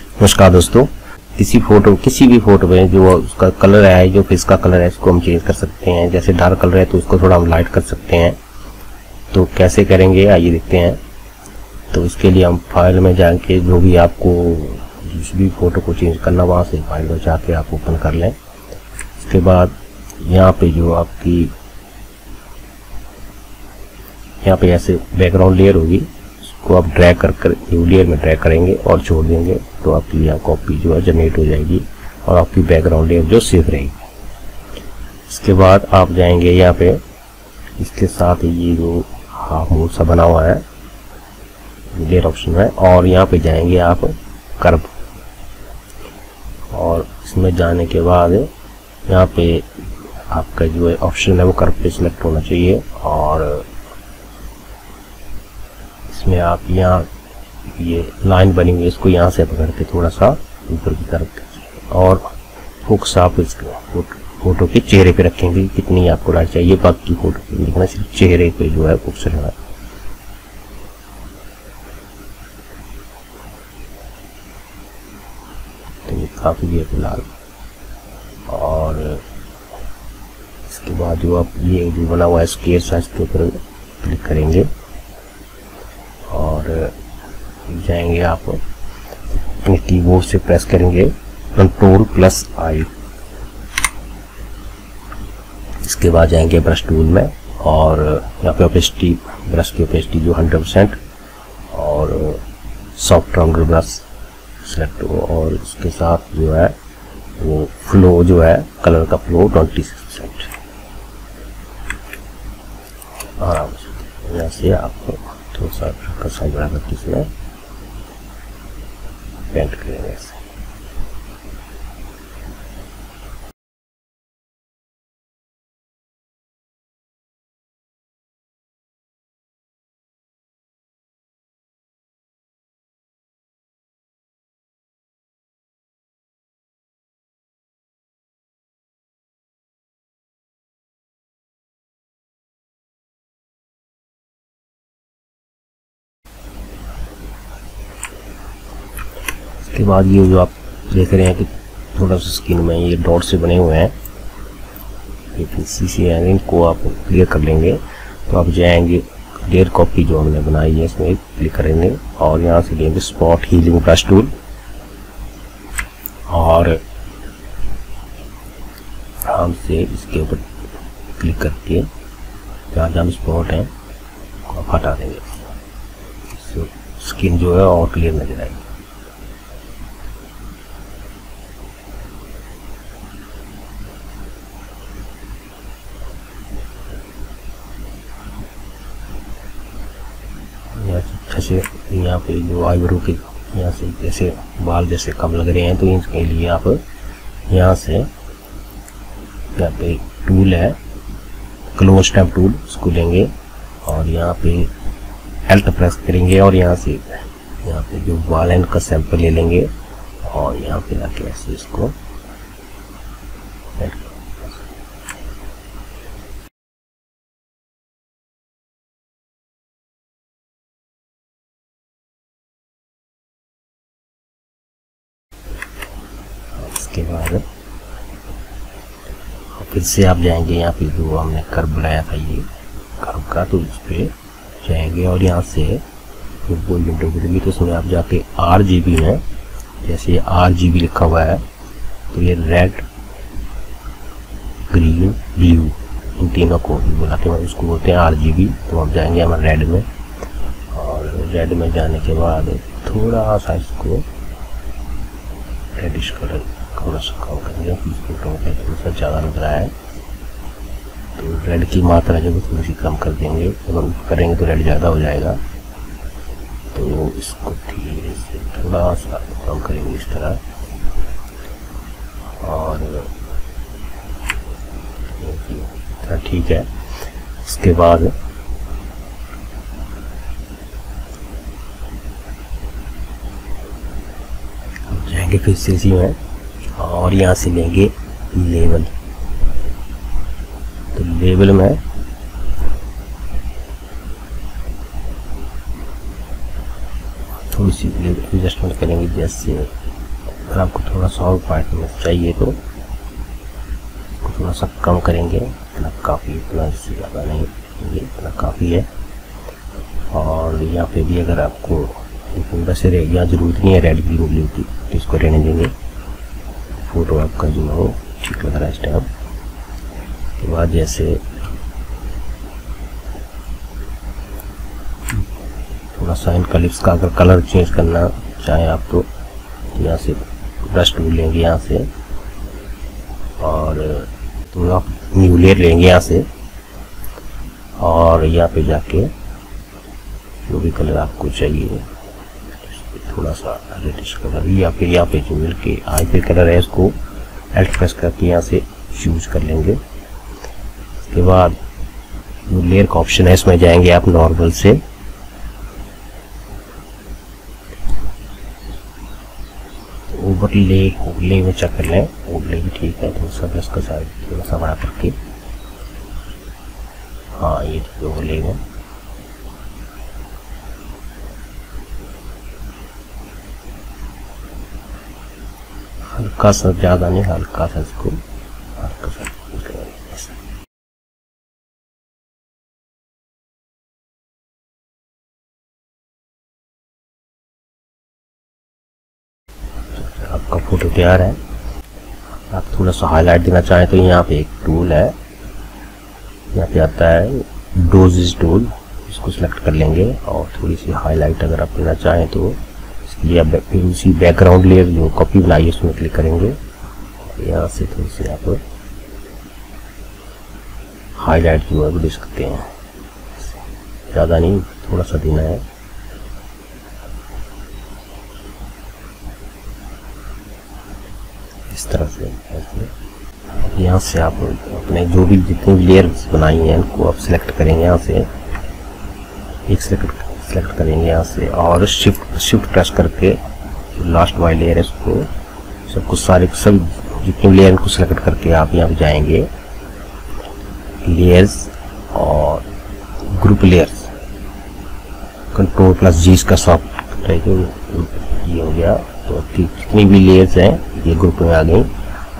नमस्कार दोस्तों किसी फ़ोटो, किसी भी फ़ोटो में जो उसका कलर है, जो फेस का कलर है उसको हम चेंज कर सकते हैं। जैसे डार्क कलर है तो उसको थोड़ा हम लाइट कर सकते हैं। तो कैसे करेंगे, आइए देखते हैं। तो इसके लिए हम फ़ाइल में जाके जो भी आपको, जिस भी फ़ोटो को चेंज करना, वहाँ से फ़ाइल में जाके आप ओपन कर लें। उसके बाद यहाँ पे जो आपकी, यहाँ पे ऐसे बैकग्राउंड लेयर होगी। उसको आप ड्रैग कर कर लेयर में ड्रैग करेंगे और छोड़ देंगे तो आपकी यहाँ कॉपी जो है जनरेट हो जाएगी और आपकी बैकग्राउंड लेयर जो सेफ़ रहेगी। इसके बाद आप जाएँगे यहाँ पे, इसके साथ ये जो हाफ़ मोड सा बना हुआ है लेयर ऑप्शन है और यहाँ पे जाएँगे आप कर्व और इसमें जाने के बाद यहाँ पे आपका जो है ऑप्शन है वो कर्व पे सिलेक्ट होना चाहिए और इसमें आप यहाँ ये लाइन बनी हुई है इसको यहाँ से पकड़ के थोड़ा सा ऊपर की तरफ़ और फोकस आप इस फ़ोटो के चेहरे पे रखेंगे, कितनी आपको लाइट चाहिए। बाकी फ़ोटो पे लिखना, सिर्फ़ चेहरे पे जो है फोकस रहना तो ये काफ़ी है फ़िलहाल। और इसके बाद जो आप ये जो बना हुआ है स्केयर साइज़ के ऊपर क्लिक करेंगे। जाएँगे आप अपने कीबोर्ड से प्रेस करेंगे कंट्रोल प्लस आई इसके बाद जाएँगे ब्रश टूल में और यहाँ पे ओपेसिटी ब्रश की ओपेसिटी जो 100 परसेंट और सॉफ्ट राउंडर ब्रश सेलेक्ट हो और इसके साथ जो है वो फ्लो जो है कलर का फ्लो 26 परसेंट आराम से यहाँ से आपको थोड़ा सा साइज़ बढ़ा करके इसमें पेंट करेंगे ऐसे उसके बाद ये जो आप देख रहे हैं कि थोड़ा सा स्किन में ये डॉट से बने हुए हैं। ये सी से हैं इनको आप क्लियर कर लेंगे। तो आप जाएँगे क्लियर कॉपी जो हमने बनाई है, इसमें क्लिक करेंगे और यहाँ से लेंगे स्पॉट हीलिंग ब्रश टूल और आराम से इसके ऊपर क्लिक करके जहाँ जहाँ स्पॉट हैं, आप हटा देंगे। स्किन जो है और क्लियर नज़र आएगी अच्छा से यहाँ पे जो आईब्रो के यहाँ से जैसे बाल जैसे कम लग रहे हैं तो इसके लिए आप यहाँ से यहाँ पे टूल है क्लोज स्टैम्प टूल उसको लेंगे और यहाँ पे हेल्थ प्रेस करेंगे और यहाँ से यहाँ पे जो बाल है उनका सैंपल ले लेंगे और यहाँ पे आके ऐसे इसको इसके बाद फिर से आप जाएँगे यहाँ पे जो हमने कर्व बनाया था ये कर्व का तो उस पर जाएँगे और यहाँ से कोई विंडो खुलेगी तो उसमें आप जाके आर जी बी में, जैसे आर जी बी लिखा हुआ है तो ये रेड, ग्रीन, ब्लू, इन तीनों को बुलाते हैं। उसको बोलते हैं आर जी बी तो हम जाएँगे हमारे रेड में और रेड में जाने के बाद थोड़ा सा इसको रेडिश कलर थोड़ा सा कम फ़ोटो में थोड़ा सा ज़्यादा लग रहा है। तो रेड की मात्रा जो थोड़ी सी कम कर देंगे। अगर करेंगे तो रेड ज़्यादा हो जाएगा। तो इसको धीरे से थोड़ा सा कम करेंगे इस तरह। और ठीक है। इसके बाद जाएँगे फिर से में। और यहाँ से लेंगे लेवल। तो लेवल में थोड़ी सी एडजस्टमेंट करेंगे जैसे अगर आपको थोड़ा सा और पार्ट में चाहिए तो थोड़ा सा कम करेंगे। इतना काफ़ी, इतना इससे ज़्यादा नहीं, ये इतना काफ़ी है। और यहाँ पे भी अगर आपको वैसे यहाँ ज़रूरत नहीं है रेड ग्रीन ब्लू की तो इसको रहने देंगे। फ़ोटो आपका जो हो, ठीक लग रहा है टाइम के बाद जैसे थोड़ा सा इनका लिप्स का अगर कलर चेंज करना चाहें आप तो यहाँ से ब्रश टूल लेंगे यहाँ से। और तो आप न्यू लेयर लेंगे यहाँ से। और यहाँ पे जाके जो भी कलर आपको चाहिए। थोड़ा सा रेडिश कलर या फिर यहाँ पे जो मिल के आई पे कलर है, इसको एल्ट प्रेस करके यहाँ से यूज़ कर लेंगे। उसके बाद जो लेयर का ऑप्शन है, इसमें जाएँगे आप नॉर्मल से। ओवरले ओवरले में चेक कर लें। ओवरले भी ठीक है तो सब इसका साइज़ थोड़ा सा बड़ा करके। हाँ ये ओवरले में। हल्का सा, ज़्यादा नहीं, हल्का सा इसको, हल्का सा आपका फ़ोटो तैयार है। आप थोड़ा सा हाईलाइट देना चाहें तो यहाँ पे एक टूल है। यहाँ पे आता है डोजेज टूल इसको सिलेक्ट कर लेंगे और थोड़ी सी हाईलाइट अगर आप देना चाहें तो आप फिर उसी बैकग्राउंड लेयर जो कॉपी बनाई है उसमें क्लिक करेंगे। यहाँ से थोड़ी सी आप हाईलाइट जो है वो दे सकते हैं। ज़्यादा नहीं, थोड़ा सा देना है। इस तरह से यहाँ से आप अपने जो भी जितनी लेयर्स बनाई हैं, उनको आप सिलेक्ट करेंगे यहाँ से। एक सेलेक्ट सेलेक्ट करेंगे यहाँ से और शिफ्ट शिफ्ट प्रेस करके लास्ट वाली लेयर है उसको। सब कुछ सारे, सब जितने लेयर को सिलेक्ट करके आप यहाँ पे जाएँगे। लेयर्स और group layers control plus G का सॉफ्ट ये हो गया। तो जितनी भी लेयर्स हैं, ये ग्रुप में आ गई।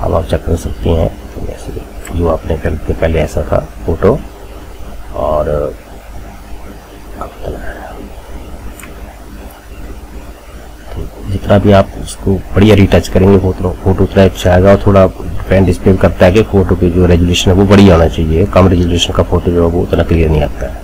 अब आप चेक कर सकते हैं, जैसे जो आपने करके पहले ऐसा था फ़ोटो और जितना भी आप उसको बढ़िया रिटच करेंगे फ़ोटो फ़ोटो उतना अच्छा आएगा और थोड़ा डिपेंड डिस्प्ले करता है कि फ़ोटो की जो रेजोल्यूशन है वो बढ़िया होना चाहिए, कम रेजोल्यूशन का फ़ोटो जो है वो उतना क्लियर नहीं आता। है